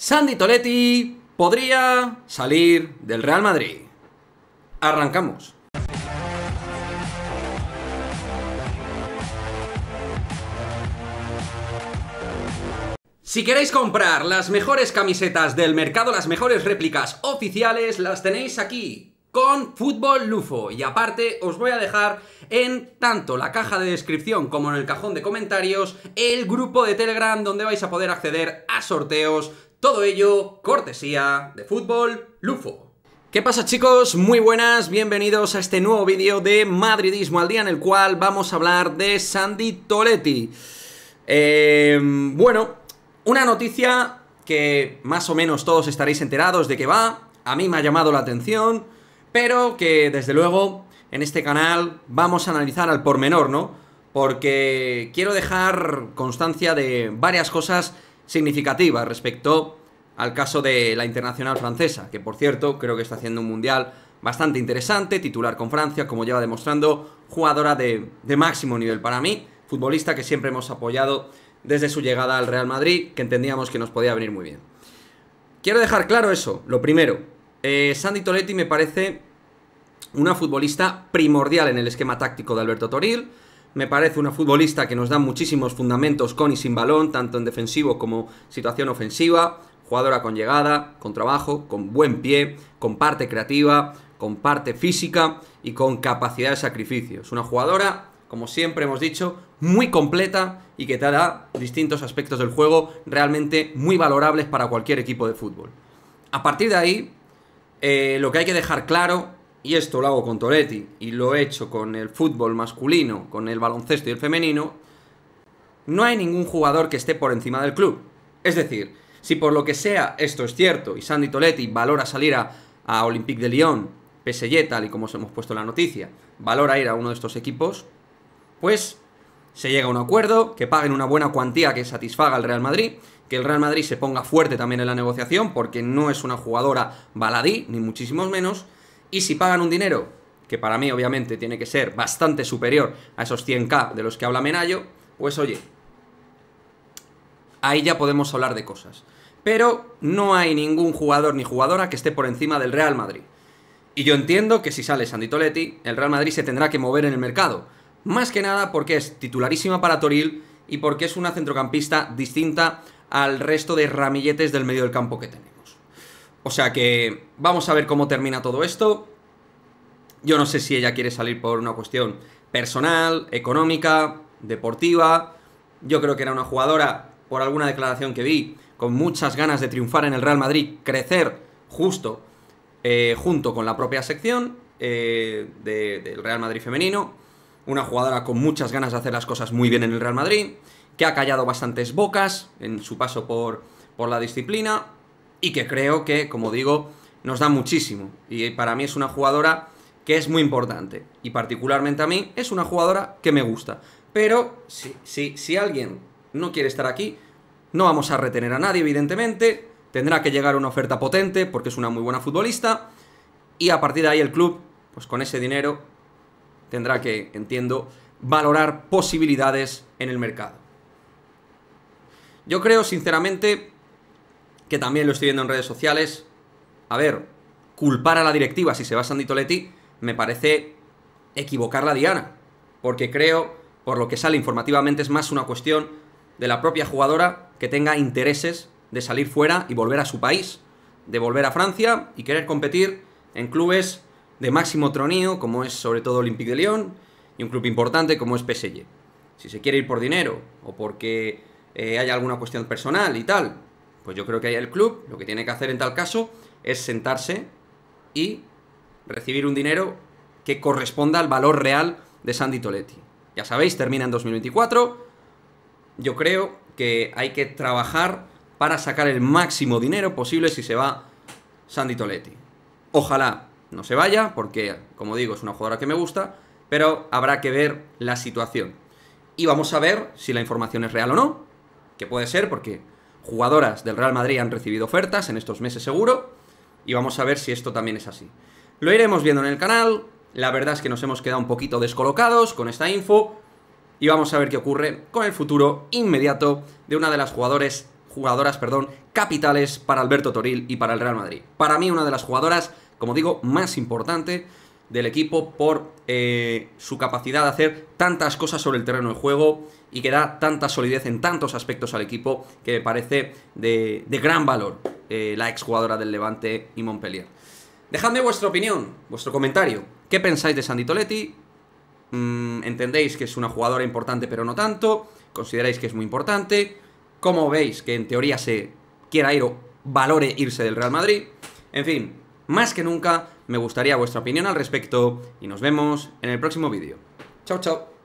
Sandy Toletti podría salir del Real Madrid. Arrancamos. Si queréis comprar las mejores camisetas del mercado, las mejores réplicas oficiales, las tenéis aquí con Fútbol Lufo. Y aparte os voy a dejar en tanto la caja de descripción como en el cajón de comentarios el grupo de Telegram donde vais a poder acceder a sorteos. Todo ello cortesía de Fútbol Lufo. ¿Qué pasa chicos? Muy buenas, bienvenidos a este nuevo vídeo de Madridismo al día en el cual vamos a hablar de Sandy Toletti. Eh, bueno, una noticia que más o menos todos estaréis enterados de que va, a mí me ha llamado la atención, pero que desde luego en este canal vamos a analizar al pormenor, ¿no? Porque quiero dejar constancia de varias cosas significativas respecto al caso de la internacional francesa, que por cierto creo que está haciendo un mundial bastante interesante, titular con Francia, como lleva demostrando, jugadora de, de máximo nivel para mí, futbolista que siempre hemos apoyado desde su llegada al Real Madrid, que entendíamos que nos podía venir muy bien. Quiero dejar claro eso, lo primero. Eh, Sandy Toletti me parece una futbolista primordial en el esquema táctico de Alberto Toril. Me parece una futbolista que nos da muchísimos fundamentos con y sin balón, tanto en defensivo como situación ofensiva. Jugadora con llegada, con trabajo, con buen pie, con parte creativa, con parte física y con capacidad de sacrificio. Es una jugadora como siempre hemos dicho, muy completa y que te da distintos aspectos del juego realmente muy valorables para cualquier equipo de fútbol. A partir de ahí, eh, lo que hay que dejar claro, y esto lo hago con Toretti y lo he hecho con el fútbol masculino, con el baloncesto y el femenino, no hay ningún jugador que esté por encima del club. Es decir, si por lo que sea esto es cierto y Sandy Toletti valora salir a, a Olympique de Lyon, PSG, tal y como os hemos puesto en la noticia, valora ir a uno de estos equipos, pues se llega a un acuerdo, que paguen una buena cuantía que satisfaga al Real Madrid, que el Real Madrid se ponga fuerte también en la negociación, porque no es una jugadora baladí, ni muchísimo menos, y si pagan un dinero, que para mí obviamente tiene que ser bastante superior a esos 100k de los que habla Menayo, pues oye, ahí ya podemos hablar de cosas. Pero no hay ningún jugador ni jugadora que esté por encima del Real Madrid. Y yo entiendo que si sale Sandy Toletti, el Real Madrid se tendrá que mover en el mercado más que nada porque es titularísima para Toril y porque es una centrocampista distinta al resto de ramilletes del medio del campo que tenemos. O sea que vamos a ver cómo termina todo esto. Yo no sé si ella quiere salir por una cuestión personal, económica, deportiva. Yo creo que era una jugadora, por alguna declaración que vi, con muchas ganas de triunfar en el Real Madrid, crecer justo eh, junto con la propia sección eh, del Real Madrid femenino una jugadora con muchas ganas de hacer las cosas muy bien en el Real Madrid, que ha callado bastantes bocas en su paso por, por la disciplina y que creo que, como digo, nos da muchísimo. Y para mí es una jugadora que es muy importante. Y particularmente a mí es una jugadora que me gusta. Pero si, si, si alguien no quiere estar aquí, no vamos a retener a nadie, evidentemente. Tendrá que llegar una oferta potente porque es una muy buena futbolista. Y a partir de ahí el club, pues con ese dinero, tendrá que, entiendo, valorar posibilidades en el mercado. Yo creo, sinceramente, que también lo estoy viendo en redes sociales. A ver, culpar a la directiva si se va Sandy Toletti me parece equivocar la diana. Porque creo, por lo que sale informativamente, es más una cuestión de la propia jugadora que tenga intereses de salir fuera y volver a su país, de volver a Francia y querer competir en clubes de máximo tronío, como es sobre todo Olympique de Lyon, y un club importante como es PSG. Si se quiere ir por dinero o porque eh, hay alguna cuestión personal y tal, pues yo creo que ahí el club lo que tiene que hacer en tal caso es sentarse y recibir un dinero que corresponda al valor real de Sandy Toletti. Ya sabéis, termina en 2024. Yo creo que hay que trabajar para sacar el máximo dinero posible si se va Sandy Toletti. Ojalá no se vaya, porque, como digo, es una jugadora que me gusta, pero habrá que ver la situación. Y vamos a ver si la información es real o no, que puede ser porque jugadoras del Real Madrid han recibido ofertas en estos meses seguro, y vamos a ver si esto también es así. Lo iremos viendo en el canal, la verdad es que nos hemos quedado un poquito descolocados con esta info, y vamos a ver qué ocurre con el futuro inmediato de una de las jugadores, jugadoras, perdón, capitales para Alberto Toril y para el Real Madrid. Para mí una de las jugadoras, como digo, más importante del equipo por eh, su capacidad de hacer tantas cosas sobre el terreno de juego y que da tanta solidez en tantos aspectos al equipo que me parece de, gran valor eh, la exjugadora del Levante y Montpellier. Dejadme vuestra opinión, vuestro comentario. ¿Qué pensáis de Sandy Toletti? Mm, ¿Entendéis que es una jugadora importante pero no tanto? ¿Consideráis que es muy importante? ¿Cómo veis que en teoría se quiera ir o valore irse del Real Madrid? En fin, más que nunca me gustaría vuestra opinión al respecto y nos vemos en el próximo vídeo. Chao, chao.